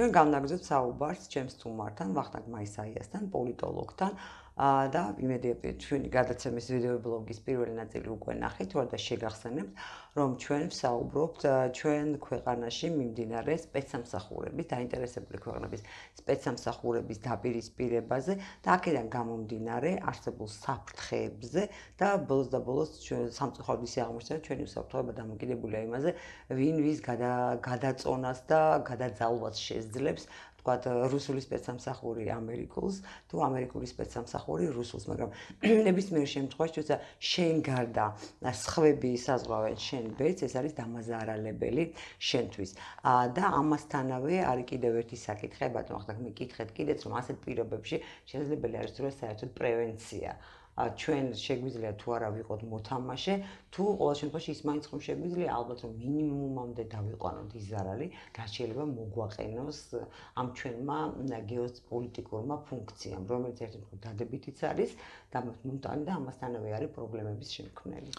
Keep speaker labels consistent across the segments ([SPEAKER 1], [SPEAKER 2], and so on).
[SPEAKER 1] ჩვენ განაგზავთ საუბარს ჩემს თუმართან, ვახტანგ მაისაიასთან, პოლიტოლოგთან, და იმედი ჩვენი გადაცემის ვიდეო ბლოგის პირველი ნაწილი უკვე ნახეთ, თუ არა შეგახსენებთ, რომ ჩვენ ვსაუბრობთ ჩვენ ქვეყანაში მიმდინარე სპეცსამსახურების, დაინტერესებული ქვეყნების სპეცსამსახურების დაპირისპირებაზე და აქედან გამომდინარე არსებულ საფრთხეებზე და ბოლოს და ბოლოს ჩვენ სამწუხაროდ ისე აღმოჩნდა ჩვენი საფრთხეება დამოკიდებულია იმაზე, ვინ ვის გადაწონას და გადაძალვას შეძლებს ვთქვათ, რუსული სპეცსამსახური ამერიკულს, თუ ამერიკული სპეცსამსახური რუსულს, მაგრამ ნებისმიერ შემთხვევაში, თუმცა შენ გარდა სხვები საზღვავენ შენ ბეც, ეს არის დამაზარალებელი შენთვის. და ამასთანავე არის კიდევ ერთი საკითხი, ბატონო, ახლა მეკითხეთ კიდეც, რომ ასეთ პირობებში შესაძლებელი არის რა საერთოდ პრევენცია. ჩვენ შეგვიძლია თუ არა ვიყოთ მოთამაშე, თუ ყოველ შემთხვევაში ის მაინც ხომ შეგვიძლია ალბათ რომ მინიმუმამდე დავიყვანოთ ის ზარალი, რაც შეიძლება მოგვაყენოს ამ ჩვენმა გეოპოლიტიკურმა ფუნქციამ, რომელიც ერთ მხრივ დადებითიც არის და მომტანი და ამასთანავე არის პრობლემების შემქმნელი.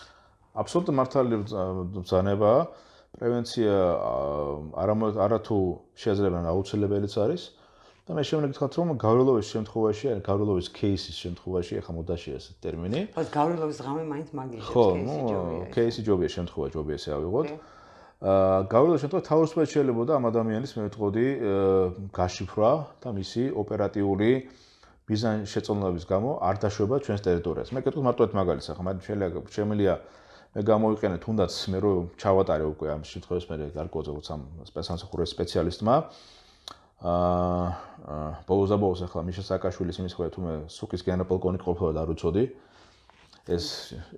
[SPEAKER 2] აბსოლუტურად მართალი ბრძანება. პრევენცია არა არა თუ შეიძლება აუცილებელიც არის. და მე შემიძლია გითხრათ რომ გავრილოვის შემთხვევაში, ან გავრილოვის кейსის შემთხვევაში, ახლა მოდაშია ეს ტერმინი.
[SPEAKER 1] ხო, გავრილოვის ღამე მაინც მაგიჟებს
[SPEAKER 2] кейსი ჯობია. ხო, кейსი ჯობია შემთხვევა, ჯობია ესე ავიღოთ. აა გავრილოვის შემთხვევა თავისუფლად შეიძლება ამ ადამიანის მე ვიტყოდი გაშიფრვა და მისი ოპერატიული ბიზან შეწონილობის გამო არ დაშვება ჩვენს ტერიტორიას. მე გეტყვით მარტო ერთ მაგალითს ახლა, მაგრამ შეიძლება შემიძლია მე გამოვიყენე თუნდაც მე რომ ჩავატარე უკვე ამ შემთხვევას მე გარკვეულწამს სპეცსამსახურის სპეციალისტმა აა ბოლოს ბოლოს ახლა მიშა საკაშვილის იმის ხოლმე თუ მე სუკის გენერალ-პოლკოვნიკი ყოფილა და არ უწოდი ეს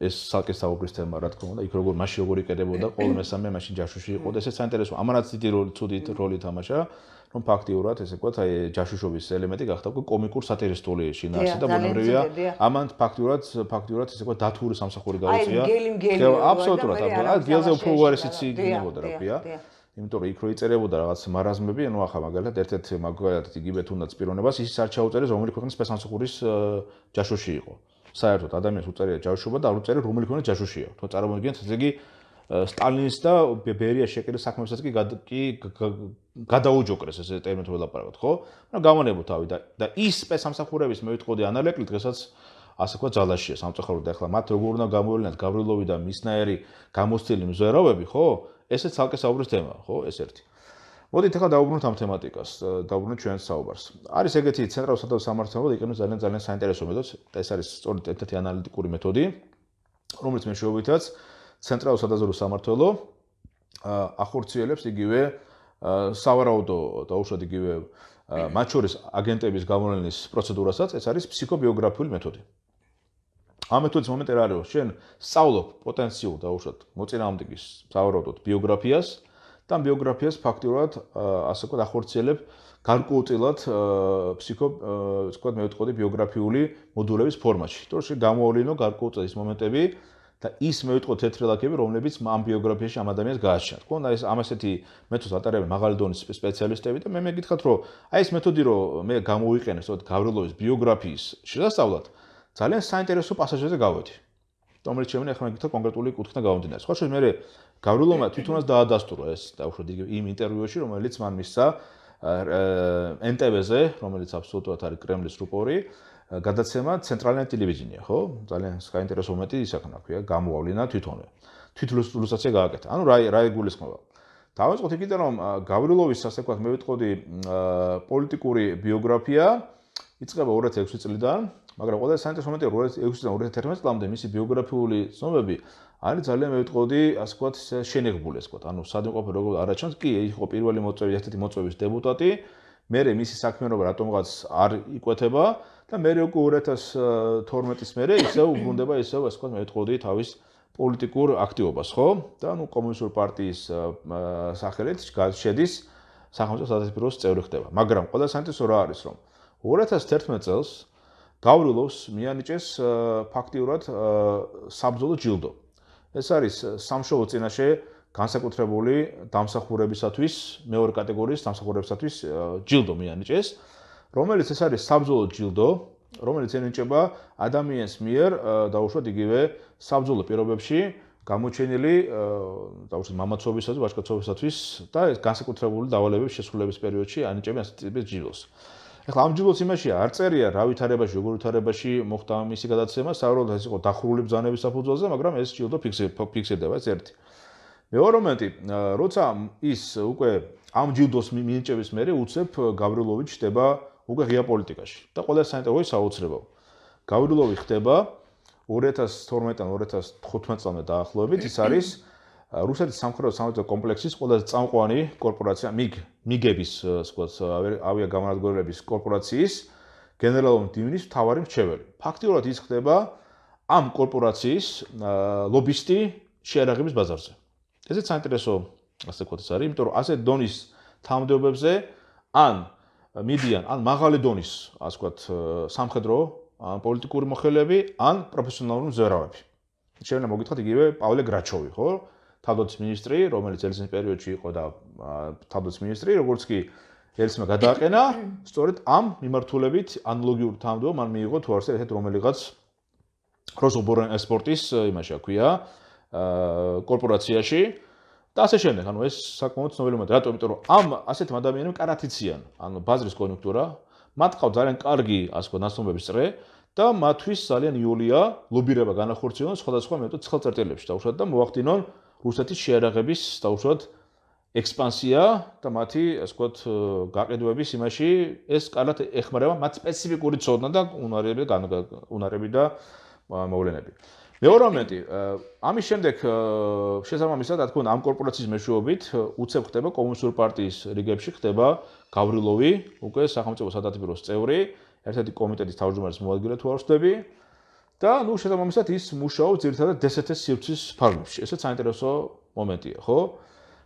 [SPEAKER 2] ეს საკის საუბრის თემა რა თქმა უნდა იქ როგორ მაშინ როგორ იკედებოდა ყოველ მესამე მაშინ ჯაშუში იყო და ესე საინტერესო ამანაც დიდი როლი ცუდი როლი თამაშა რომ ფაქტიურად ესე ვქოთ აი ჯაშუშობის ელემენტი გახდა უკვე კომიკურ სატირისტული შინაარსი და მონებრივია ამან ფაქტიურად ფაქტიურად ესე ვქოთ დათური სამსახური გაუწია.
[SPEAKER 1] აი გელი გელი
[SPEAKER 2] აბსოლუტურად აბსოლუტურად გელზე უფრო უარესიც იგინებოდა რა ქვია იმიტომ რომ იქ რო იწერებოდა რაღაც მარაზმები, ანუ ახლა მაგალითად ერთ-ერთ მაგალითად იგივე თუნდაც პიროვნებას ის არ ჩაუწერეს რომელი ქვეყნის სპეცსამსახურის ჯაშუში იყო. საერთოდ ადამიანს უწერია ჯაშუშობა და არ უწერია რომელი ქვეყნის ჯაშუშია. თუ წარმოგიდგენთ, ესე იგი სტალინის და ბერიას შეკერა საქმეებსაც კი კი გადაუჯოკრეს ესე ტერმინით ველაპარაკოთ, ხო? ანუ გამონებო თავი და და ის სპეცსამსახურების მე ვიტყოდი ანალეკლი დღესაც ასე ვქო ძალაშია სამწუხაროდ ახლა მათ როგორ უნდა გამოვლინათ გაბრილოვი და მისნაერი გამოცდილი მზვერავები, ხო? ესეც ცალკე საუბრის თემაა, ხო, ეს ერთი. მოდით ახლა დაუბრუნოთ ამ თემატიკას, დაუბრუნოთ ჩვენ საუბარს. არის ეგეთი ცენტრალურ სადავო სამართლებო და იქნება ძალიან ძალიან საინტერესო მეთოდი, ეს არის სწორედ ერთ-ერთი ანალიტიკური მეთოდი, რომელიც მე შეუვითაც ცენტრალურ სადაზვერვო სამართლო ახორციელებს იგივე სავარაუდო და უშუალოდ იგივე მათ შორის აგენტების გამოვლენის პროცედურასაც, ეს არის ფსიქობიოგრაფიული მეთოდი. ამ მეთოდის მომენტი რა არის? შენ სწავლობ პოტენციალ და უშოთ მოწინააღმდეგის სავარაუდოდ ბიოგრაფიას და ბიოგრაფიას ფაქტიურად ასე ვქოთ ახორციელებ გარკვეულწილად ფსიქო ვქოთ მე ვთქვი ბიოგრაფიული მოდულების ფორმატში. იმიტომ რომ გამოავლინო გარკვეულწილად ის მომენტები და ის მე ვიტყო თეთრელაკები, რომლებიც ამ ბიოგრაფიაში ამ ადამიანს გააჩნიათ. ხო, და ეს ამ ასეთი მეთოდს ატარებენ მაღალი დონის სპეციალისტები და მე მეკითხათ, რომ აი ეს მეთოდი რომ მე გამოვიყენე, ასე ვთქვათ, გავრილოვის ბიოგრაფიის შესასწავლად, ძალიან საინტერესო პასაჟებზე გავედი. რომელიც შემიძლია ახლა მეკითხა კონკრეტული კუთხიდან გამომდინარე. სხვა შორის მე გავრილომა თვითონაც დაადასტურა ეს და უშუალოდ იმ ინტერვიუში, რომელიც მან მისცა NTV-ზე, რომელიც აბსოლუტურად არის კრემლის რუპორი, გადაცემა ცენტრალურ ტელევიზია, ხო? ძალიან საინტერესო მომენტი ისახნა, ქვია, გამოავლინა თვითონვე. თვითლუსტრაცია გააკეთა. ანუ რა რა ეგულისხმება? დავაწყოთ იქიდან რომ გავრილოვის ვქოთ, მე ვიტყოდი პოლიტიკური ბიოგრაფია იწყება 2006 წლიდან მაგრამ ყველა საინტერესო მომენტია 2006-დან 2011 წლამდე მისი ბიოგრაფიული ცნობები არის ძალიან მე ვიტყოდი ასე ვთქვათ შენიღბული ასე ვთქვათ. ანუ სადმოყოფე როგორ არაჩანს კი იყო პირველი მოწვევის ერთ-ერთი მოწვევის დებუტატი მე მისი საქმიანობა რატომღაც არ იკვეთება და მე უკვე 2012-ის მერე ისევ უბრუნდება ისევ ასე ვთქვათ მე ვიტყოდი თავის პოლიტიკურ აქტივობას ხო? და ნუ კომუნისტური პარტიის სახელით შედის სახელმწიფო საათბიროს წევრი ხდება. მაგრამ ყველა საინტერესო რა არის რომ 2011 წელს გავრილოვს მიანიჭეს ფაქტიურად საბრძოლო ჯილდო. ეს არის სამშობლო წინაშე განსაკუთრებული დამსახურებისათვის, მეორე კატეგორიის დამსახურებისათვის ჯილდო მიანიჭეს, რომელიც ეს არის საბრძოლო ჯილდო, რომელიც ენიჭება ადამიანის მიერ დაუშვათ იგივე საბრძოლო პირობებში გამოჩენილი დაუშვათ მამაცობისას, ვაჟკაცობისათვის და ეს განსაკუთრებული დავალებების შესრულების პერიოდში ანიჭებენ ასეთ ტიპის ჯილდოს. ეხლა ამ ჯილდოს იმაშია არ წერია რა ვითარებაში, როგორ ვითარებაში მოხდა მისი გადაცემა, საერთოდ ეს იყო დახურული ბრძანების საფუძველზე, მაგრამ ეს ჯილდო ფიქსირდება, ეს ერთი. მეორე მომენტი, როცა ის უკვე ამ ჯილდოს მინიჭების მერე უცებ გავრილოვი ჩდება უკვე ღია პოლიტიკაში და ყველა საინტერესო საოცრებო. გავრილოვი ხდება 2012-დან 2015 წლამდე დაახლოებით ის არის რუსეთის სამხედრო სამხედრო კომპლექსის ყველაზე წამყვანი კორპორაცია მიგ მიგების სკოც ავია გამარჯვებების კორპორაციის გენერალური დივიზიის მთავარი მრჩეველი. ფაქტიურად ის ხდება ამ კორპორაციის ლობისტი შეერაღების ბაზარზე. ესეც საინტერესო ასე ვთქვათ ეს არის, იმიტომ რომ ასე დონის თანამდებობებზე ან მიდიან, ან მაღალი დონის, ასე ვთქვათ, სამხედრო ან პოლიტიკური მოხელეები, ან პროფესიონალური მზერავები. შეიძლება მოგითხრათ იგივე პავლე გრაჩოვი, ხო? თავდაცვის ministri, რომელიც ელცის პერიოდში იყო და თავდაცვის ministri, როგორც კი ელცმა გადააყენა, სწორედ ამ მიმართულებით ანალოგიური თანამდებობა მან მიიღო თუ არც ერთ რომელიღაც კროსობორენ სპორტის იმაში აქვია, აა კორპორაციაში და ასე შემდეგ. ანუ ეს საკმაოდ ცნობილი მომენტია, რატომ? იმიტომ რომ ამ ასეთ ადამიანებს კარათიციან, ანუ ბაზრის კონjunktურა, მათ ყავთ ძალიან კარგი ასე ვთქვათ ნაცნობების წრე და მათთვის ძალიან იოლია ლობირება განახორციელონ სხვადასხვა მეტოდ ცხელწერტილებში და უშუალოდ და მოახდინონ რუსეთის შეერაღების და უშუალოდ ექსპანსია და მათი ასე ვთქვათ გაყიდვების იმაში ეს კარგად ეხმარება მათ სპეციფიკური ცოდნა და უნარები და უნარები და მოვლენები. მეორე მომენტი, ამის შემდეგ შესაბამისად, რა თქმა უნდა, ამ კორპორაციის მეშვეობით უცებ ხდება კომუნისტური პარტიის რიგებში ხდება გავრილოვი, უკვე სახელმწიფო სადათბიროს წევრი, ერთ-ერთი კომიტეტის თავმჯდომარის მოადგილე თუ არ ვსდები. და ნუ შესაბამისად ის მუშაობს ძირითადად DST-ის სივრცის ფარგლებში. ესეც საინტერესო მომენტია, ხო?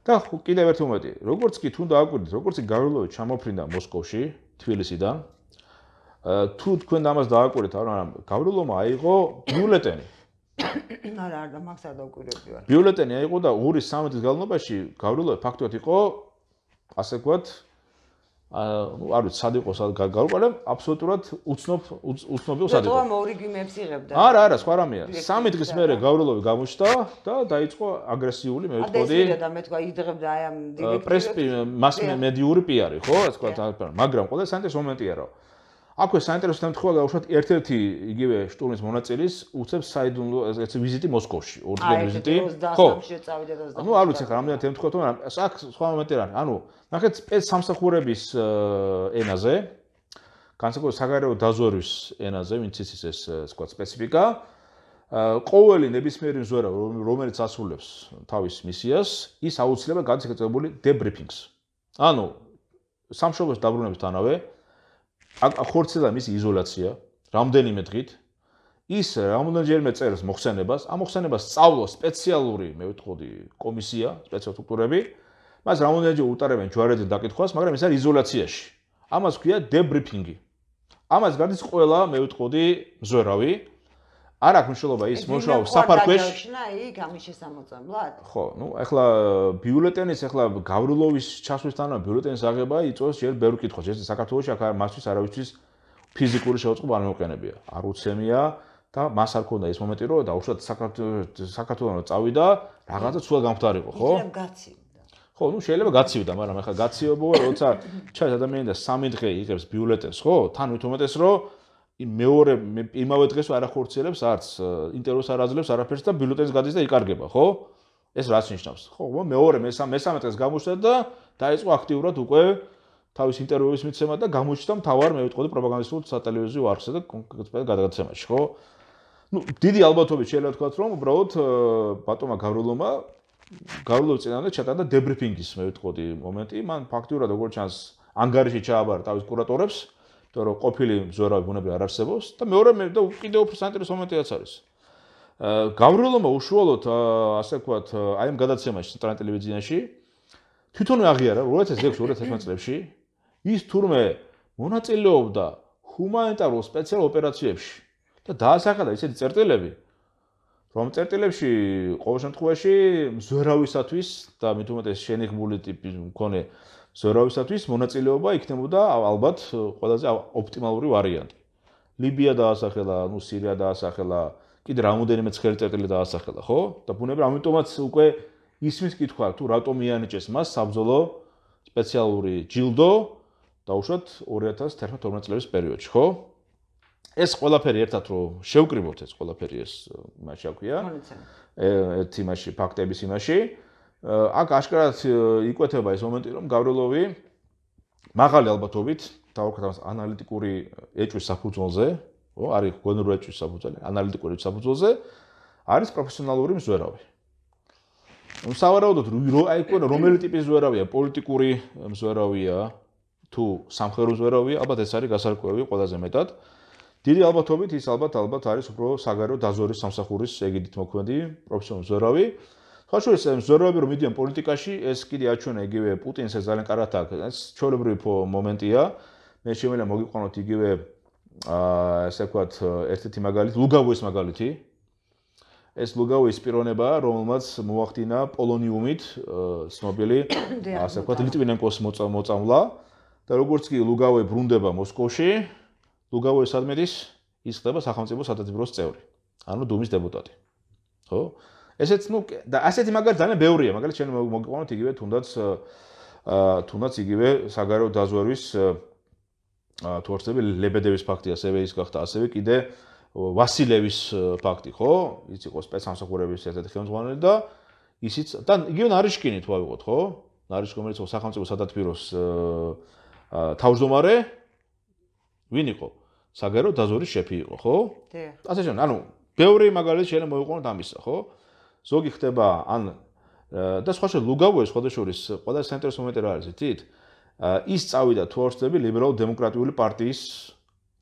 [SPEAKER 2] და კიდევ ერთი მომენტი, როგორც კი თუნდა აკვირდით, როგორც კი გავრილოვი ჩამოფრინდა მოსკოვში, თბილისიდან, თუ თქვენ ამას დააკვირდით, არა, გავრილოვმა აიღო ბიულეტენი
[SPEAKER 1] არა, არა, მაგს არ დავკვირვები ვარ.
[SPEAKER 2] ბიულეტენი აიღო და 2-3 წლის განმავლობაში გავრილოვი ფაქტობრივად იყო ასე ვთქვათ, აა, არ ვიცი, სად იყო, სად გავყარებ, აბსოლუტურად უცნობ უცნობილ სად იყო.
[SPEAKER 1] და მორიგიმებს იღებდა.
[SPEAKER 2] არა, არა, სხვა რამეა. 3 დღის მერე გავრილოვი გამოჩნდა და დაიწყო აგრესიული, მე ვთქვი.
[SPEAKER 1] და და მე თქვა იღებდა აი ამ
[SPEAKER 2] დირექტორებს. პრესპი, მას მედიური პიარი, ხო, ასე ვთქვათ, მაგრამ ყველა საინტერესო მომენტია, რომ აქვე საინტერესო თემთხვევა გაუშვათ ერთ-ერთი იგივე შტურმის მონაწილის უცებს საიდუმლო ეს ვიზიტი მოსკოვში, ორი ვიზიტი.
[SPEAKER 1] ხო.
[SPEAKER 2] ანუ არ ვიცი ხა რამდენი თემთხვევა თუ მაგრამ აქ სხვა მომენტი რა. ანუ ნახეთ სპეცსამსახურების ენაზე, განსაკუთრებით საგარეო დაზვერვის ენაზე, ვინც იცის ეს სხვა სპეციფიკა. ყოველი ნებისმიერი მზვერა რომელიც ასრულებს თავის მისიას, ის აუცილებლად განსაკუთრებული დებრიფინგს. ანუ სამშობლოს დაბრუნებისთანავე ხორცელა მისი იზოლაცია რამდენიმე დღით. ის რამდენჯერმე წერს მოხსენებას. ამ მოხსენებას სწავლოს სპეციალური მე ვთქვი კომისია სპეციალურ სტრუქტურები მას რამდენჯერ უტარებენ ჯვარეზე დაკითხვას მაგრამ ეს არის იზოლაციაში. ამას ქვია დებრიფინგი ამას გადის ყველა მე ვთქვი მზვერავი არ აქვს მნიშვნელობა ის მოშავ საფარქვეშ.
[SPEAKER 1] გაჩნდა იქ ამის შესამოწმებლად?
[SPEAKER 2] ხო, ну ახლა ბიულეტენის ახლა გავრილოვის ჩასვლისთანავე ბიულეტენის აღება იწვევს ჯერ ბევრ კითხვას. ეს საქართველოს აქ მასთვის არავისთვის ფიზიკური შეუწყობა არ მოუყენებია. არ უცემია და მას არ ქონდა ეს მომენტი რომ დაუშვათ საქართველოს წავიდა რაღაცა ცულად გამختارიყო, ხო?
[SPEAKER 1] შეიძლება გაცივდა.
[SPEAKER 2] ხო, ну შეიძლება გაცივდა, მაგრამ ახლა გაციობოა, როცა ჩაის ადამიანი და 3 დღე იღებს ბიულეტენს, ხო? თან ვითომეტეს რომ იმ მეორე იმავე დღეს არ ახორციელებს არც ინტერვიუს არ აძლევს არაფერს და ბიულეტენს გადის და იკარგება, ხო? ეს რაც ნიშნავს? ხო, მეორე მესამე მესამე დღეს გამოჩნდა და დაიწყო აქტიურად უკვე თავის ინტერვიუის მიცემა და გამოჩნდა მთავარ მე ვიტყოდი პროპაგანდისტულ სატელევიზიო არხზე და კონკრეტულად გადაგაცემაში, ხო? ну დიდი ალბათობით შეიძლება თქვა რომ უბრალოდ ბატონმა გავრილომა გავრილოვის წინამდე ჩატარდა დებრიფინგის მე ვიტყოდი მომენტი მან ფაქტიურად როგორ ჩანს ანგარიში ჩააბარა თავის კურატორებს იმიტომ რომ ყოფილი მზვერავი ბუნები არ არსებობს და მეორე მე და კიდევ უფრო საინტერესო მომენტიც არის. აა გავრილომა უშუალოდ ასე ვქვათ აი ამ გადაცემაში ცენტრალურ ტელევიზიაში თვითონ აღიარა 2006-2011 წლებში ის თურმე მონაწილეობდა ჰუმანიტარულ სპეციალურ ოპერაციებში და დაასახადა ისეთი წერტილები რომ წერტილებში ყოველ შემთხვევაში მზვერავისათვის და მით უმეტეს შენიღმული ტიპის მქონე ზორავისათვის მონაწილეობა იქნებოდა ალბათ ყველაზე ოპტიმალური ვარიანტი. ლიბია დაასახელა, ნუ სირია დაასახელა, კიდე რამოდენიმე ცხელი წერტილი დაასახელა, ხო? და ბუნებრივად ამიტომაც უკვე ისმის კითხვა თუ რატომ იანიჭეს მას საბრძოლო სპეციალური ჯილდო დაუშვათ 2012 წლების პერიოდში, ხო? ეს ყველაფერი ერთად რო შევკრიბოთ ეს ყველაფერი ეს მაშ აქვია. ერთი მაშ ფაქტების იმაში. აქ აშკარად იკვეთება ეს მომენტი რომ გავრილოვი მაღალი ალბათობით დავუქვათ ამას ანალიტიკური ეჭვის საფუძველზე, ხო, არის გონრო ეჭვის საფუძველი, ანალიტიკური ეჭვის საფუძველზე არის პროფესიონალური მზვერავი. ну სავარაუდოდ აი ყო რომელი ტიპის მზვერავია, პოლიტიკური მზვერავია თუ სამხედრო მზვერავია, ალბათ ეს არის გასარკვევი ყველაზე მეტად. დიდი ალბათობით ის ალბათ ალბათ არის უფრო საგარეო დაზვერვის სამსახურის ეგიდით მოქმედი პროფესიონალური მზვერავი. შეიძლება ეს მზვერავები რომ მიდიან პოლიტიკაში, ეს კიდე აჩვენა იგივე პუტინს ეს ძალიან კარგად აქვს. ეს ჩვეულებრივი მომენტია. მე შემიძლია მოგიყვანოთ იგივე აა ესე ვქოთ ერთ-ერთი მაგალითი, ლუგავოის მაგალითი. ეს ლუგავოის პიროვნება, რომელმაც მოახდინა პოლონიუმით ცნობილი ასე ვქოთ ლიტვინენკოს მოწამლა და როგორც კი ლუგავოი ბრუნდება მოსკოვში, ლუგავოის ადმედის ის ხდება სახელმწიფო სადაზვერვოს წევრი. ანუ დუმის დეპუტატი. ხო? ესეც ნუ და ასეთი მაგალითი ძალიან ბევრია, მაგალითად ჩვენ მოგიყვანოთ იგივე თუნდაც თუნდაც იგივე საგარეო დაზვერვის თუ არსები ლებედევის ფაქტი ასევე ის გახდა, ასევე კიდე ვასილევის ფაქტი, ხო? ის იყო სპეცსამსახურების ერთ-ერთი ხელმძღვანელი და ისიც და იგივე ნარიშკინი თუ ავიღოთ, ხო? ნარიშკინი რომელიც იყო სახელმწიფო სადაზვერვოს აა თავმჯდომარე ვინ იყო? საგერო დაზვრის შეფი იყო, ხო? დიახ. ასე შენ, ანუ ბევრი მაგალითი შეიძლება მოიყვანოთ ამისა, ხო? ზოგი ხდება ან და სხვა შე ლუგავოეს ხოდაშორის ყველა საინტერესო მომენტი რა არის, იცით? ის წავიდა თუ არ ვწდები ლიბერალ დემოკრატიული პარტიის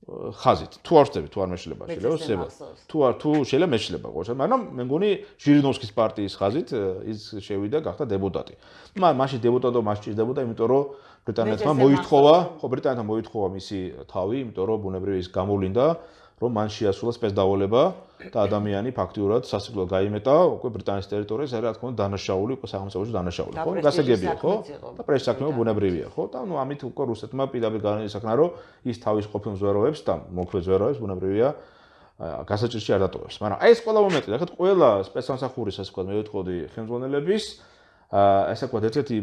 [SPEAKER 2] ხაზით. თუ არ ვწდები, თუ არ მეშლება, შეიძლება შეიძლება. თუ არ თუ შეიძლება მეშლება, ხო? მაგრამ მე მგონი ჟირინოვსკის პარტიის ხაზით ის შევიდა გახდა დეპუტატი. მაგრამ მაშინ დეპუტატო მას ჭირდებოდა, იმიტომ რომ ბრიტანეთმა მოითხოვა, ხო ბრიტანეთმა მოითხოვა მისი თავი, იმიტომ რომ ბუნებრივი ის გამოვლინდა, რომ მან შეასრულა სპეცდავალება და ადამიანი ფაქტიურად სასიკვდილო გაიმეტა უკვე ბრიტანეთის ტერიტორიაზე, რა თქმა უნდა, დანაშაული, უკვე სახელმწიფოში დანაშაული, ხო? გასაგებია, ხო? და პრესის საქმე ბუნებრივია, ხო? და ნუ ამით უკვე რუსეთმა პირდაპირ განისახნა, რომ ის თავის ყოფილ ზვეროებს და მოქმედ ზვეროებს ბუნებრივია გასაჭირში არ დატოვებს. მაგრამ აი ეს ყველა მომენტი, ახლა ყველა სპეცსამსახურის ასე ვთქვათ, მე ვთქვი ხელმძღვანელების აა ესე ვთქვათ, ერთ-ერთი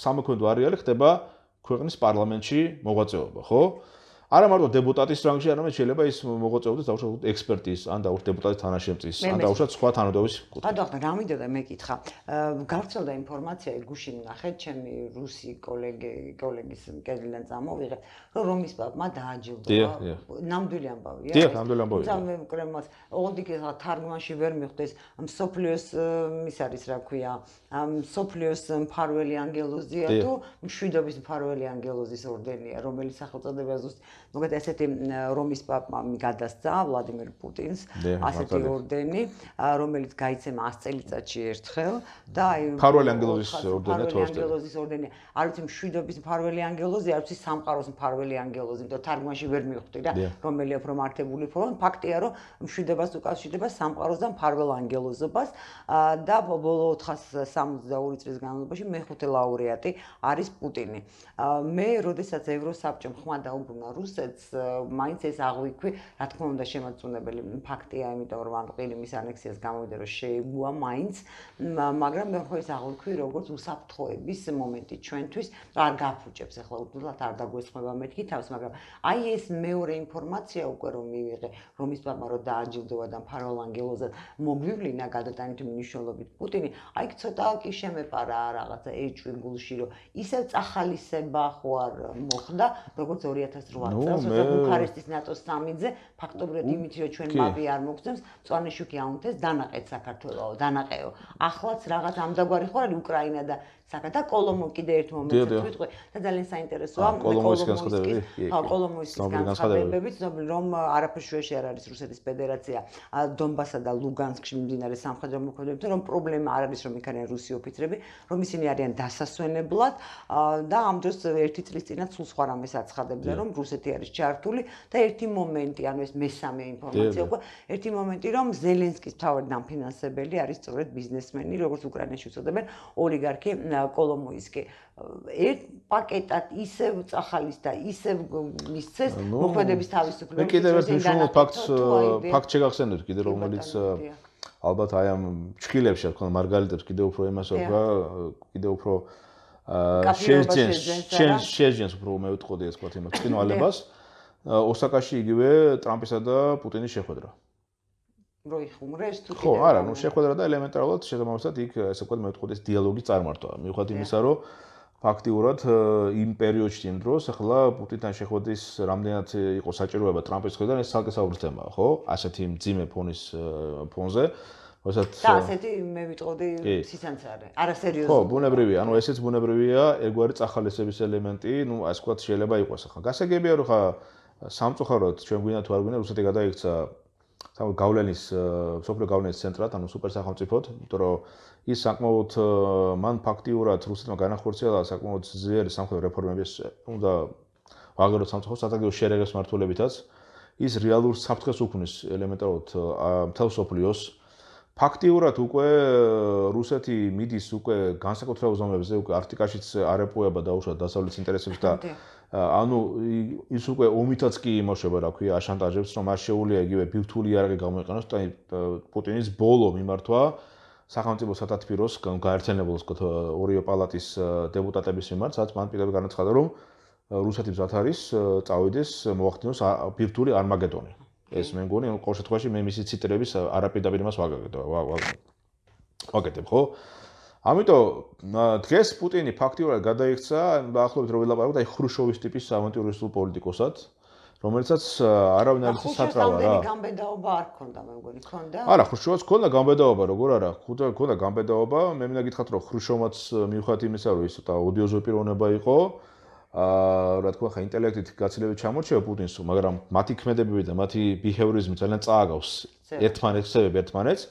[SPEAKER 2] სამოქმედო არეალი ხდება ქვეყნის პარლამენტში მოღვაწეობა, ხო? არა მარტო დეპუტატის რანგში, არამედ შეიძლება ის მოღვაწეობდეს დაუშვათ ექსპერტის, ან დაუშვათ დეპუტატის თანაშემწის, ან დაუშვათ სხვა თანადობის
[SPEAKER 1] კუთხე. ახლა რა მინდოდა მეკითხა. გავრცელდა ინფორმაცია გუშინ ნახეთ, ჩემი რუსი კოლეგი, კოლეგის კედლიდან წამოვიღე, რომ რომის პაპმა დააჯილდოა. ნამდვილი ამბავია.
[SPEAKER 2] დიახ, ნამდვილი ამბავია.
[SPEAKER 1] ძამე კრემას, ოღონდ იქ თარგმანში ვერ მიხვდეს სოფლიოს ის არის რა ქვია, სოფლიოს მფარველი ანგელოზია თუ მშვიდობის მფარველი ანგელოზის ორდენია, რომელიც სახელწოდება ზუსტ მოგეთ ესეთი რომის პაპმა გადასცა ვლადიმერ პუტინს ასეთი ორდენი რომელიც გაიცემა 100 წელიწადში ერთხელ და აი
[SPEAKER 2] ფარველი ანგელოზის ორდენი თუ
[SPEAKER 1] ანგელოზის ორდენი არ ვიცი მშვიდობის ფარველი ანგელოზი არ ვიცი სამყაროს ფარველი ანგელოზი იმიტომ თარგმანში ვერ მივხვდი რა რომელი უფრო მართებული ფორმა ფაქტია რომ მშვიდობას უკავშირდება სამყაროს და ფარველ ანგელოზობას და ბოლო 462 წლის განმავლობაში მეხუთე ლაურეატი არის პუტინი. მე როდესაც ევროსაბჭომ ხმა დაუბრუნა რუსეთს მაინც ეს აღვიქვი, რა თქმა უნდა, შემოწუნებელი ფაქტია, იმიტომ რომ ანყილიმის ანექსიას გამოვიდა, რომ შეეგუა მაინც, მაგრამ მე ხო ეს აღვიქვი, როგორც უსაფრთხოების მომენტი ჩვენთვის, არ გაფუჭებს. ახლა უდულად არ დაგვესხმება მეთქი თავს, მაგრამ აი ეს მეორე ინფორმაცია უკვე რომ მივიღე, რომ ის პაპა რო დააჯილდოა და ფაროლ ანგელოზა მოგვივლინა გადატანით მნიშვნელობით პუტინი, აი ცოტა კი შემეპარა რაღაცა ეჭვი გულში, რომ ისევ წახალისება ხო არ მოხდა, როგორც 2008 წელს როცა ბუქარესტის ნატოს სამიძე ფაქტობრივად იმით რომ ჩვენ მაპი არ მოგწევს წვანიშუკი აუნთეს დანაყეთ საქართველოს დანაყეო. ახლაც რაღაც ამდაგვარი ხო არის უკრაინა და საკა და კოლომო კიდე ერთ მომენტს ვიტყვი. და ძალიან საინტერესოა
[SPEAKER 2] კოლომოის განცხადებები
[SPEAKER 1] კი ხო კოლომოის განცხადებები ცნობილი რომ არაფერ შუაში არ არის რუსეთის ფედერაცია დონბასა და ლუგანსკში მიმდინარე სამხედრო მოქმედებებზე რომ პრობლემა არ არის რომ იქ არის რუსი ოფიცრები რომ ისინი არიან დასასვენებლად და ამ დროს ერთი წლის წინათ სულ სხვა რამეს აცხადებდა რომ რუსეთი არის ჩართული და ერთი მომენტი ანუ ეს მესამე ინფორმაცია უკვე ერთი მომენტი რომ ზელენსკის თავად დამფინანსებელი არის სწორედ ბიზნესმენი როგორც უკრაინაში უწოდებენ ოლიგარქი კოლომოისკი ერთ პაკეტად ისევ წახალის და ისევ მისცეს მოქმედების თავისუფლება.
[SPEAKER 2] მე კიდევ ერთ მნიშვნელოვან ფაქტს ფაქტ შეგახსენებთ კიდე რომელიც ალბათ აი ამ ჩხილებში რა თქმა უნდა მარგალიტებს კიდე უფრო ემასობა კიდე უფრო შეძენს შეძენს უფრო მე ვიტყოდი ეს თქვა იმას წინვალებას. ოსაკაში იგივე ტრამპისა და პუტინის შეხვედრა
[SPEAKER 1] როიხუმრეს თუ
[SPEAKER 2] ხო არა ნუ შეხვედრა და ელემენტარულად შესაძლოა იქ ესე ვთქვათ მეტყუდეს დიალოგი წარმართვა მიუხედავად იმისა რომ ფაქტიურად იმ პერიოდში იმ დროს ახლა პუტინთან შეხვედრის რამდენად იყო საჭიროება ტრამპის მხრიდან ეს საკე საუბრთემაა ხო ასეთი მძიმე ფონის ფონზე
[SPEAKER 1] ვასაც და ასეთი მე ვიტყოდი სიცანცარე. არასერიოზული.
[SPEAKER 2] ხო, ბუნებრივია. ანუ ესეც ბუნებრივია, ერთგვარი წახალისების ელემენტი, ну, ასე ვთქვათ, შეიძლება იყოს ახლა. გასაგებია, რომ ხა სამწუხაროდ ჩვენ გვინდა თუ არ გვინდა რუსეთი გადაიქცა სამო გავლენის სოფლიო გავლენის ცენტრად ანუ სუპერ სახელმწიფოდ იმიტომ რომ ის საკმაოდ მან ფაქტიურად რუსეთმა განახორციელა საკმაოდ ძლიერი სამხედრო რეფორმების უნდა ვაგერო სამცხო სათაგიო შერეგებს მართულებითაც. ის რეალურ საფრთხეს უქმნის ელემენტარულად მთელ სოფლიოს. ფაქტიურად უკვე რუსეთი მიდის უკვე განსაკუთრებულ ზომებზე უკვე არტიკაშიც არეპუება დაუშვათ დასავლეთის ინტერესებს და ანუ ის უკვე ომითაც კი იმოშება რა ქვია აშანტაჟებს რომ არ შეუულია იგივე ბირთული იარაღი გამოიყენოს და პუტინის ბოლო მიმართვა სახელმწიფო სათათბიროს გაერთიანებულს ორიო პალატის დეპუტატების მიმართ, სადაც მან პირდაპირ განაცხადა, რომ რუსეთი მზად არის წავიდეს მოახდინოს ვირტუალური არმაგედონი. ეს მე მგონი, ყოველ შემთხვევაში მე მისი ციტრების არაპირდაპირ იმას ვაგაგებ, ვაკეთებ, ხო? ამიტომ დღეს პუტინი ფაქტიურად გადაიქცა, დაახლოებით რომ ველაპარაკოთ, აი ხრუშოვის ტიპის ავანტიურისტულ პოლიტიკოსად, რომელიცაც არავინ არ იცის საწრავა რა.
[SPEAKER 1] ხუშოვს გამბედაობა არ ქონდა, მე მგონი, ქონდა?
[SPEAKER 2] არა, ხუშოვს ქონდა გამბედაობა, როგორ არა? ქონდა გამბედაობა, მე მინდა გითხრათ, რომ ხუშოვმაც მიუხედავად იმისა, რომ ის ცოტა ოდიოზური პიროვნება იყო, აა, რა თქმა უნდა, ინტელექტით გაცილებით ჩამორჩება პუტინს, მაგრამ მათი ქმედებები და მათი ბიჰევრიზმი ძალიან წააგავს ერთმანეთს, ერთმანეთს.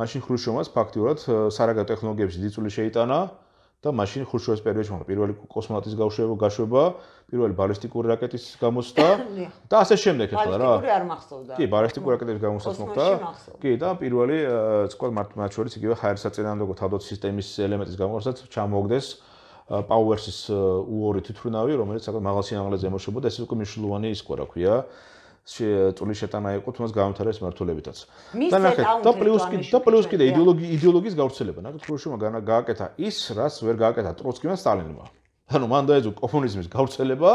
[SPEAKER 2] მაშინ ხუშოვმაც ფაქტიურად სარაგა ტექნოლოგიებში დიწული შეიტანა. და მაშინ ხუშოვის პერიოდში მოხდა პირველი კოსმონავტის გაშვება, გაშვება, პირველი ბალისტიკური რაკეტის გამოსვლა და ასე შემდეგ ახლა რა.
[SPEAKER 1] ბალისტიკური არ მახსოვდა.
[SPEAKER 2] კი, ბალისტიკური რაკეტების გამოსვლაც მოხდა. კი, და პირველი სხვა მათ შორის იგივე ჰაერსაწინააღმდეგო თავდაცვის სისტემის ელემენტის გამოსვლაც ჩამოაგდეს პაუერსის უორი თვითმფრინავი, რომელიც საკმაოდ მაღალ სინამდვილეზე ემოშებოდა, ეს უკვე მნიშვნელოვანი ის ყო რა ქვია. წული შეტანა იყო თუნდაც გამართლების მართულებითაც.
[SPEAKER 1] და ნახეთ, და
[SPEAKER 2] პლუს კი და პლუს კი და იდეოლოგი იდეოლოგიის გავრცელება. ნახეთ, ხრუშოვმა გააკეთა ის, რაც ვერ გააკეთა ტროცკიმ და სტალინმა. ანუ მან დაეძო კომუნიზმის გავრცელება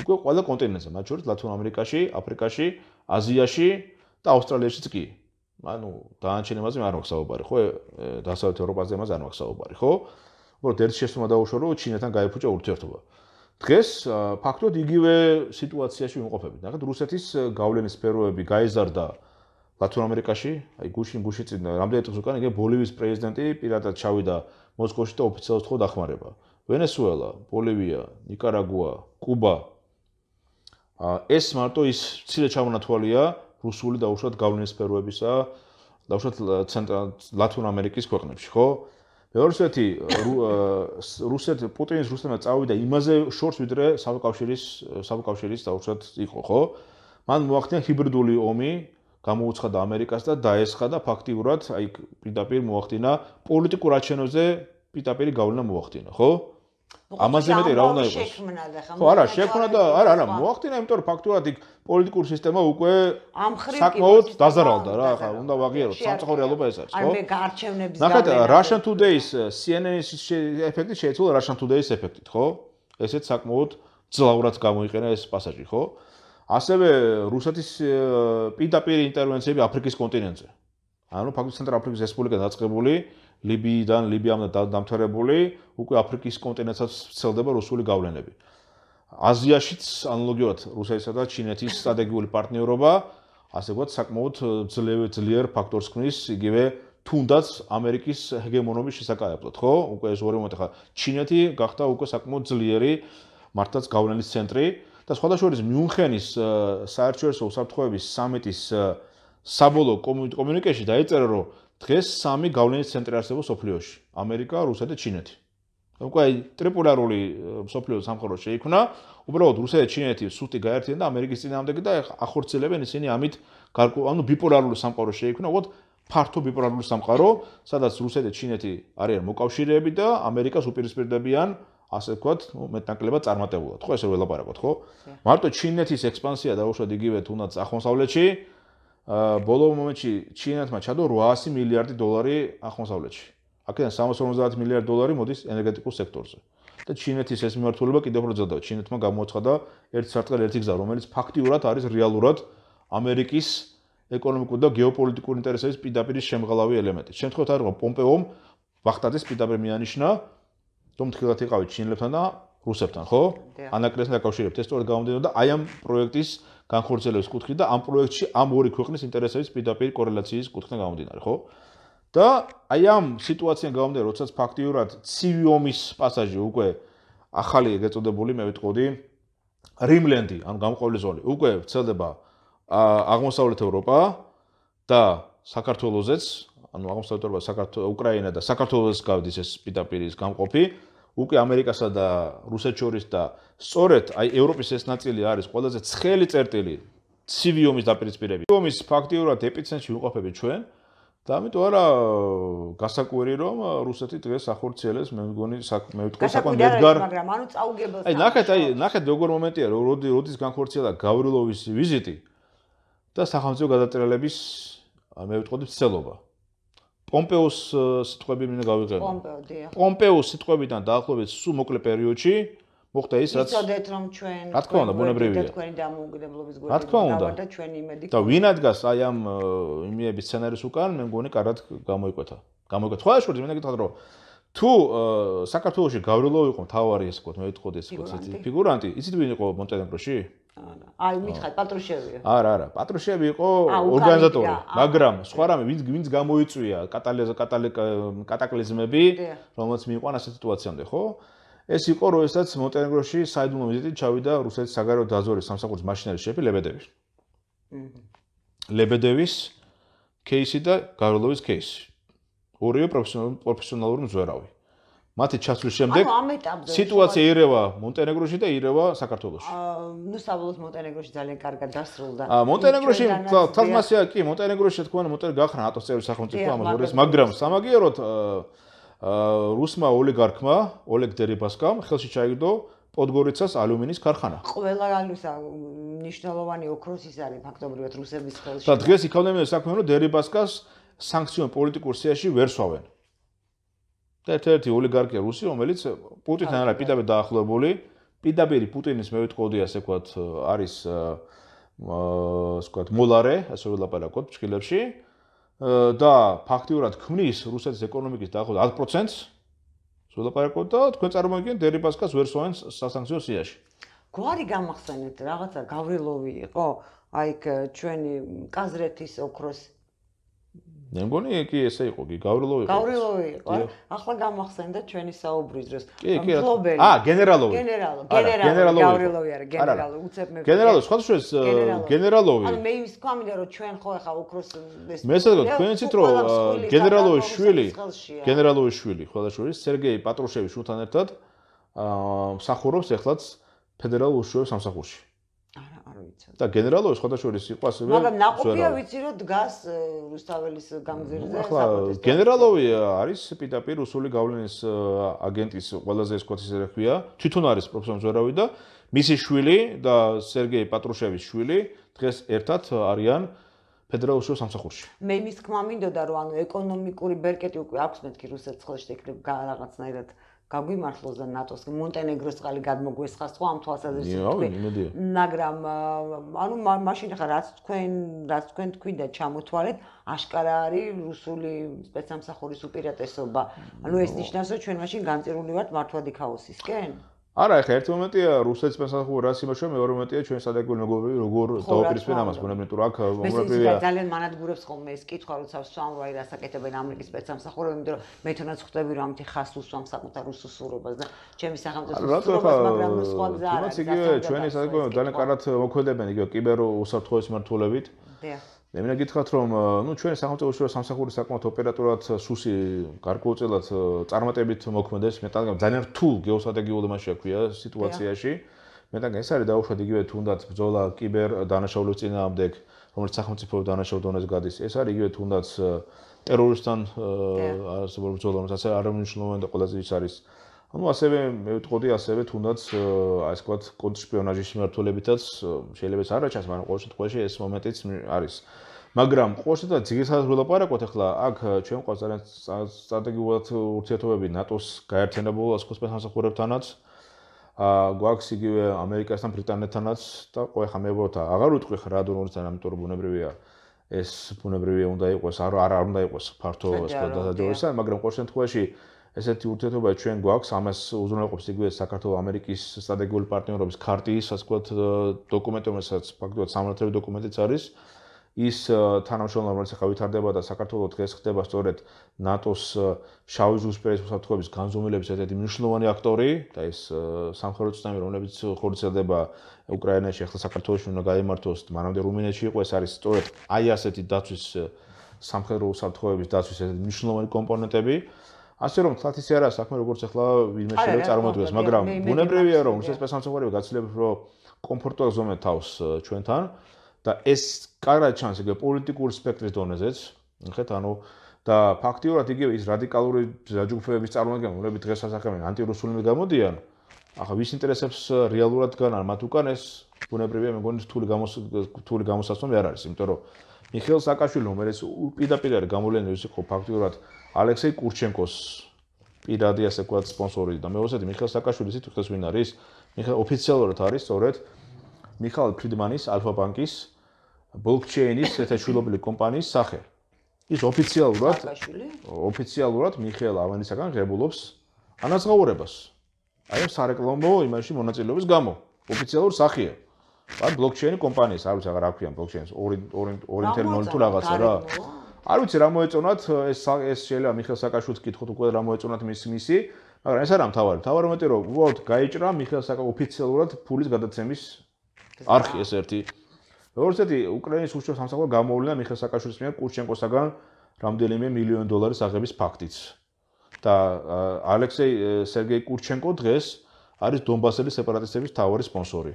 [SPEAKER 2] უკვე ყველა კონტინენტზე, მათ შორის ლათინ ამერიკაში, აფრიკაში, აზიაში და ავსტრალიაშიც კი. ანუ დაანჩენ იმაზე არ მაქვს საუბარი, ხო? დასავლეთ ევროპაზე იმაზე არ მაქვს საუბარი, ხო? უბრალოდ ერთ შესწმა დაუშვა, რომ ჩინეთთან გაიფუჭა ურთიერთობა. დღეს ფაქტობრივად იგივე სიტუაციაში ვიმყოფებით. ნახეთ, რუსეთის გავლენის სფეროები გაიზარდა ლათინ ამერიკაში, აი გუშინ გუში წინ რამდენი წუთი უკან იგივე ბოლივიის პრეზიდენტი პირადად ჩავიდა მოსკოვში და ოფიციალურად თქო დახმარება. ვენესუელა, ბოლივია, ნიკარაგუა, კუბა. ეს მარტო ის ცილე ჩამონათვალია რუსული და უშუალოდ გავლენის სფეროებისა და უშუალოდ ცენტრალ ლათინ ამერიკის ქვეყნებში, ხო? ბელორუსეთი რუსეთ პუტინის რუსეთმა წავიდა იმაზე შორს ვიდრე საბკავშირის საბკავშირის დაუშვათ იყო ხო? მან მოახდინა ჰიბრიდული ომი გამოუცხადა ამერიკას და დაესხა და ფაქტიურად აი პირდაპირ მოახდინა პოლიტიკურ არჩევნებზე პირდაპირ გავლენა მოახდინა ხო ამაზე მეტი რა უნდა იყოს? ხო, არა, შექმნა და არა, არა, მოახდინა, იმიტომ რომ ფაქტურად იქ პოლიტიკური სისტემა უკვე საკმაოდ დაზარალდა რა, ხა, უნდა ვაღიაროთ, სამწუხარო რეალობა ეს არის, ხო?
[SPEAKER 1] აი მე გარჩევნების
[SPEAKER 2] გავლენა. ნახეთ, Russian Today-ის CNN-ის ეფექტი შეეცვალა Russian Today-ის ეფექტით, ხო? ესეც საკმაოდ ძლაურად გამოიყენა ეს პასაჟი, ხო? ასევე რუსეთის პირდაპირ ინტერვენციები აფრიკის კონტინენტზე. ანუ ფაქტობრივად ცენტრალ აფრიკის რესპუბლიკა დაწყებული ლიბიიდან ლიბიამ დამთავრებული უკვე აფრიკის კონტინენტსაც ცელდება რუსული გავლენები. აზიაშიც ანალოგიურად რუსეთისა და ჩინეთის სტრატეგიული პარტნიორობა ასე ვთქვათ საკმაოდ ძლიერ ძლიერ ფაქტორს ქმნის იგივე თუნდაც ამერიკის ჰეგემონობის შესაკავებლად, ხო? უკვე ეს ორი მომენტი ხა ჩინეთი გახდა უკვე საკმაოდ ძლიერი მართლაც გავლენის ცენტრი და სხვადასხვა მიუნხენის საერთაშორისო უსაფრთხოების სამიტის საბოლოო კომუნიკეში დაიწერა რომ დღეს სამი გავლენის ცენტრი არსებობს სოფლიოში: ამერიკა, რუსეთი და ჩინეთი. უკვე აი ტრიპოლარული სოფლიო სამყარო შეიქმნა, უბრალოდ რუსეთი და ჩინეთი სუსტი გაერთიანდა ამერიკის წინააღმდეგ და ახორციელებენ ისინი ამით გარკვეულ ანუ ბიპოლარული სამყარო შეიქმნა, უბრალოდ ფართო ბიპოლარული სამყარო, სადაც რუსეთი, ჩინეთი არიან მოკავშირეები და ამერიკას უპირისპირდებიან, ასე ვთქვათ, მეტნაკლებად წარმატებულად. ხო, ესე ველაპარაკოთ, ხო? მარტო ჩინეთის ექსპანსია დაუშვათ იგივე თუნდაც აღმოსავლეთში. ბოლო მომენტში ჩინეთმა ჩადო 800 მილიარდი დოლარი აღმოსავლეთში. აქედან 350 მილიარდი დოლარი მოდის ენერგეტიკულ სექტორზე. და ჩინეთის ეს მიმართულება კიდევ უფრო ძადაა. ჩინეთმა გამოაცხადა ერთ სარტყელ ერთი გზა, რომელიც ფაქტიურად არის რეალურად ამერიკის ეკონომიკური და გეოპოლიტიკური ინტერესების პირდაპირ შემღალავი ელემენტი. შემთხვევით არის რომ პომპეომ ვახტაძის პირდაპირ მიანიშნა რომ თქვათ იყავით ჩინელებთან და რუსებთან, ხო? ანაკრესთან დაკავშირებით ეს სწორედ გამომდინარე და აი ამ პროექტის განხორციელების კუთხით და ამ პროექტში ამ ორი ქვეყნის ინტერესების პირდაპირ კორელაციის კუთხიდან გამომდინარე, ხო? და აი ამ სიტუაციიდან გამომდინარე, როდესაც ფაქტიურად ცივი ომის პასაჟი უკვე ახალი ეგეწოდებული მე ვიტყოდი რიმლენდი, ანუ გამყოლი ზოლი, უკვე ვრცელდება აღმოსავლეთ ევროპა და საქართველოსეც, ანუ აღმოსავლეთ ევროპა, საქართველო, უკრაინა და საქართველოს გავდის ეს პიტაპირის გამყოფი, უკვე ამერიკასა და რუსეთს შორის და სწორედ აი ევროპის ეს ნაწილი არის ყველაზე ცხელი წერტილი ცივი ომის დაპირისპირებით. ომის ფაქტიურად ეპიცენტრში ვიყოფები ჩვენ და ამიტომ არა გასაკვირი რომ რუსეთი დღეს ახორციელებს მე მგონი მე ვთქვი საკონ მედგარ
[SPEAKER 1] მაგრამ ანუ წაუგებელს
[SPEAKER 2] აი ნახეთ აი ნახეთ როგორ მომენტია როდი როდის განხორციელა გავრილოვის ვიზიტი და სახელმწიფო გადატრიალების მე ვიტყოდი ცელობა. პომპეოს სიტყვები მინდა გავიღებო.
[SPEAKER 1] პომპეო დიახ.
[SPEAKER 2] პომპეოს სიტყვებიდან დაახლოებით სულ მოკლე პერიოდში მოხდა ის
[SPEAKER 1] რაც იცოდეთ რომ ჩვენ
[SPEAKER 2] რა თქმა უნდა ბუნებრივია
[SPEAKER 1] თქვენი დამოუკიდებლობის გვერდით და ჩვენი იმედი
[SPEAKER 2] და ვინ ადგას აი ამ იმიების სცენარის უკან მე მგონი კარად გამოიკვეთა. გამოიკვეთა. სხვა შორის მინდა გითხრათ რომ თუ საქართველოსი გავრილოვი იყო მთავარი ეს თქვა, მეთყოდ ეს თქვა ესეთი ფიგურანტი, იცით ვინ იყო მონტენეგროში?
[SPEAKER 1] აი მითხარ პატრუშევია.
[SPEAKER 2] არა, არა, პატრუშევი იყო ორგანიზატორი, მაგრამ სხვა რამე ვინც ვინც გამოიწვია კატალეზა კატაკლიზმები, რომელც მიიყვანა ასეთ სიტუაციამდე, ხო? ეს იყო როდესაც მონტენეგროში საიდუმლო ვიზიტით ჩავიდა რუსეთის საგარეო დაზვერვის სამსახურის მაშინარის შეფი ლებედევი. ლებედევის кейსი და გავრილოვის кейსი. ორივე პროფესიონალური მზვერავი. მათი ჩასვლის შემდეგ სიტუაცია ირევა მონტენეგროში და ირევა საქართველოში.
[SPEAKER 1] ნუ საბოლოოდ მონტენეგროში ძალიან კარგად დასრულდა.
[SPEAKER 2] აა მონტენეგროში თალმასია კი მონტენეგროში თქვა მონტენეგრო გახნა ატოს წევრი სახელმწიფო ამას ვერეს მაგრამ სამაგიეროდ აა რუსმა ოლიგარქმა ოლეგ დერიბასკამ ხელში ჩაიგდო პოდგორიცას ალუმინის ქარხანა.
[SPEAKER 1] ყველა ალუსა ნიშნულოვანი ოქროსის არის ფაქტობრივად რუსების ხელში.
[SPEAKER 2] და დღეს იქონებიან საქმე რომ დერიბასკას სანქციონ პოლიტიკურ სიაში ვერ სვავენ. და ერთ-ერთი ოლიგარქია რუსი, რომელიც პუტინთან არის პირდაპირ დაახლოებული, პირდაპირ პუტინის მე ვიტყოდი ასე ვქოთ, არის აა ასე ვქოთ, მოლარე, ასე ველაპარაკოთ ფშქილებში და ფაქტიურად ქმნის რუსეთის ეკონომიკის დაახლოებით 10%-ს. ველაპარაკოთ და თქვენ წარმოგიდგენთ დერიბასკას ვერ სვავენ სასანქციო სიაში.
[SPEAKER 1] გვარი გამახსენეთ, რაღაცა გავრილოვი იყო, აი ჩვენი კაზრეთის ოქროს
[SPEAKER 2] მე მგონი კი ესე იყო კი გავრილოვი იყო.
[SPEAKER 1] გავრილოვი იყო ახლა გამახსენდა ჩვენი საუბრის დროს.
[SPEAKER 2] ფლობელი აა გენერალოვი.
[SPEAKER 1] გენერალოვი გენერალოვი გავრილოვი არა გენერალოვი უცებ მე
[SPEAKER 2] გენერალოვი სხვა შეს გენერალოვი.
[SPEAKER 1] ანუ მე ის თქვამიდა რომ ჩვენ ხო ახლა უკროს
[SPEAKER 2] ეს მე ესა თქვენ იცით რომ გენერალოვის შვილი გენერალოვის შვილი ყველა შორის სერგეი პატრუშევი შულთან ერთად აა მსახურობს ეხლაც ფედერალურ უშუალო სამსახურში და გენერალოვი სხვადასხვის იყო ასევე
[SPEAKER 1] მაგრამ ნაყოფია ვიცი რომ დგას რუსთაველის გამგზირზე
[SPEAKER 2] ახლა გენერალოვი არის პიტაპირ რუსული გავლენის აგენტის ყველაზე ეს კოთის ერექვია თვითონ არის პროფესორ ზვერავი და მისი შვილი და სერგეი პატრუშევის შვილი დღეს ერთად არიან ფედერალურ სამსახურში.
[SPEAKER 1] მე მის თქმა მინდოდა რომ ანუ ეკონომიკური ბერკეტი უკვე აქვს მეთქი რუსეთს ხელში ეკნება რაღაცნაირად გაგვიმართლოს და ნატოს მონტენეგროს წყალი გადმოგვესხას ხო ამ თვალსაზრისით
[SPEAKER 2] თქვი.
[SPEAKER 1] მაგრამ ანუ მაშინ ხა რაც თქვენ რაც თქვენ თქვი და ჩამოთვალეთ აშკარა არის რუსული სპეცსამსახურის უპირატესობა. ანუ ეს ნიშნავს რომ ჩვენ მაშინ განწირული ვართ მართვადი ქაოსისკენ
[SPEAKER 2] არა, ახლა ერთი მომენტია რუსეთის პასახური რას იმაშო, მეორე მომენტია ჩვენ სადაგული მეგობრები როგორ დაუპირისპირენ ამას, ბუნებრივად თუ აქ
[SPEAKER 1] მომენტია. მე ძალიან მანადგურებს ხოლმე ეს კითხვა, როცა ვსვამ რა ირას აკეთებენ ამერიკის სპეცსამსახურები, იმიტომ რომ მე თუნდაც ხვდები რომ ამითი ხას უსვამ საკუთარ რუსულ სურობას და ჩემი სახელმწიფო სურობას, მაგრამ სხვა გზა არ
[SPEAKER 2] არის. თუმცა იგივე ჩვენი სადაგული ძალიან კარგად მოქმედებენ იგივე კიბერ უსაფრთხოების მართულებით. დიახ. მე მინდა გითხრათ რომ ნუ ჩვენი სახელმწიფო შუა სამსახური საკმაოდ ოპერატორად სუსი გარკვეულწილად წარმატებით მოქმედებს მე თვითონ ძალიან რთულ გეოსტრატეგიულ მასშტაბში აქვია სიტუაციაში მეტად ეს არის დაუშვათ იგივე თუნდაც ბრძოლა კიბერ დანაშაულების წინააღმდეგ, რომელიც სახელმწიფო დანაშაულ დონეს გადის. ეს არის იგივე თუნდაც ტერორისტთან არსებულ ბრძოლა, რომელსაც არ მნიშვნელოვანი და ყველაზე ის არის. ანუ ასევე მე ვიტყოდი ასევე თუნდაც აი ეს ვთქვათ კონტრშპიონაჟის მიმართულებითაც შეიძლება ეს არ რაჩას, მაგრამ ყოველ შემთხვევაში ეს მომენტიც არის. მაგრამ ყოველ შემთხვევაში ძიგესაც ვილაპარაკოთ ახლა აქ ჩვენ ყავს ძალიან სტრატეგიულად ურთიერთობები ნატოს გაერთიანებულ ასკოს სამსახურებთანაც. აა გვაქვს იგივე ამერიკასთან, ბრიტანეთთანაც და ყო ახლა მე ვთქვა, აღარ ვიტყვი რა დონორთან, ამიტომ ბუნებრივია ეს ბუნებრივია უნდა იყოს, არ არ უნდა იყოს ფართო ეს გადაძროისა, მაგრამ ყოველ შემთხვევაში ესეთი ურთიერთობა ჩვენ გვაქვს, ამას უზრუნველყოფს იგივე საქართველოს ამერიკის სტრატეგიული პარტნიორობის ქარტიის, ასე ვთქვათ, დოკუმენტი, რომელსაც ფაქტობრივად სამართლებრივი დოკუმენტიც არის. ის თანამშრომლობა, რომელიც ახლა ვითარდება და საქართველოს დღეს ხდება სწორედ ნატოს შავი ზღვისპირეთის უსაფრთხოების განზომილების ერთ-ერთი მნიშვნელოვანი აქტორი და ეს სამხედრო ცნამი, რომელიც ხორცელდება უკრაინაში, ახლა საქართველოს უნდა გაიმართოს, მანამდე რუმინეთში იყო, ეს არის სწორედ აი ასეთი დაცვის სამხედრო უსაფრთხოების დაცვის ერთ-ერთი მნიშვნელოვანი კომპონენტები. ასე რომ თლათ ისე არა საქმე როგორც ახლა ვინმე შეიძლება წარმოადგენს, მაგრამ ბუნებრივია რომ სპეცსამსახურები გაცილებით რომ კომფორტულად ზომე თავს ჩვენთან და ეს კარგად ჩანს იგივე პოლიტიკური სპექტრის დონეზეც, ხეთ, ანუ და ფაქტიურად იგივე ის რადიკალური ჯგუფების წარმოადგენლები დღეს ასახებენ ანტირუსულები გამოდიან. ახლა ვის ინტერესებს რეალურად განარ მათ უკან ეს ბუნებრივია მეგონი რთული გამოს რთული გამოსასწრომი არ არის, იმიტომ რომ მიხეილ საკაშვილი რომელიც პირდაპირ არის გამოვლენილი ის იყო ფაქტიურად ალექსეი კურჩენკოს პირადი ასე ვთქვათ სპონსორი და მე ვუსადი მიხეილ საკაშვილის თვითონ ვინ არის? მიხეილ ოფიციალურად არის სწორედ მიხაილ ფრიდმანის ალფა ბანკის ბლოკჩეინის ეთაშვილობილი კომპანიის სახე. ის ოფიციალურად ოფიციალურად მიხეილ ავანისაგან ღებულობს ანაზღაურებას. აი ამ სარეკლამო იმაში მონაწილეობის გამო. ოფიციალურ სახეა. ან ბლოკჩეინი კომპანიის, არ ვიცი აღარ აქვია ბლოკჩეინს 2.2.0 თუ რაღაცა რა. არ ვიცი რა მოეწონათ ეს ეს შეიძლება მიხეილ საკაშვილს კითხოთ უკვე რა მოეწონათ მის მისი, მაგრამ ეს არა მთავარი. მთავარი მეტი რომ უბრალოდ გაიჭრა მიხეილ საკა ოფიციალურად ფულის გადაცემის არხი ეს ერთი. როგორც ერთი უკრაინის უშუალო სამსახურო გამოუვლინა მიხეილ საკაშვილის მიერ კურჩენკოსაგან რამდენიმე მილიონი დოლარის აღების ფაქტიც. და ალექსეი სერგეი კურჩენკო დღეს არის დონბასელი სეპარატისტების თავარი სპონსორი.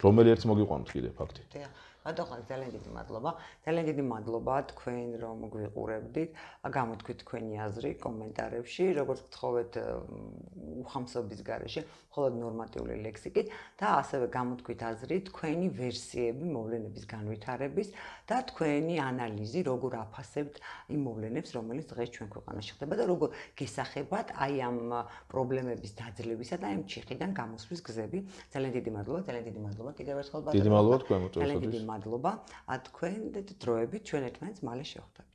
[SPEAKER 2] რომელიც მოგიყვანოთ კიდე ფაქტი. დიახ.
[SPEAKER 1] ბატონო ძალიან დიდი მადლობა. ძალიან დიდი მადლობა თქვენ რომ გვიყურებდით. გამოთქვით თქვენი აზრი კომენტარებში, როგორც გთხოვეთ უხამსობის garaში, მხოლოდ ნორმატიული ლექსიკით და ასევე გამოთქვით აზრი თქვენი ვერსიები მოვლენების განვითარების და თქვენი ანალიზი, როგორ აფასებთ იმ მოვლენებს, რომელიც დღეს ჩვენ ქვეყანაში ხდება და როგორ გესახებათ აი ამ პრობლემების დაძლევისა და ამ ჩიხიდან გამოსვლის გზები. ძალიან დიდი მადლობა, ძალიან დიდი მადლობა კიდევ ერთხელ ბატონო.
[SPEAKER 2] დიდი მადლობა თქვენ მოწესრიგებისთვის.
[SPEAKER 1] მადლობა. ა თქვენ დროებით ჩვენ ერთმანეთს მალე შევხვდებით.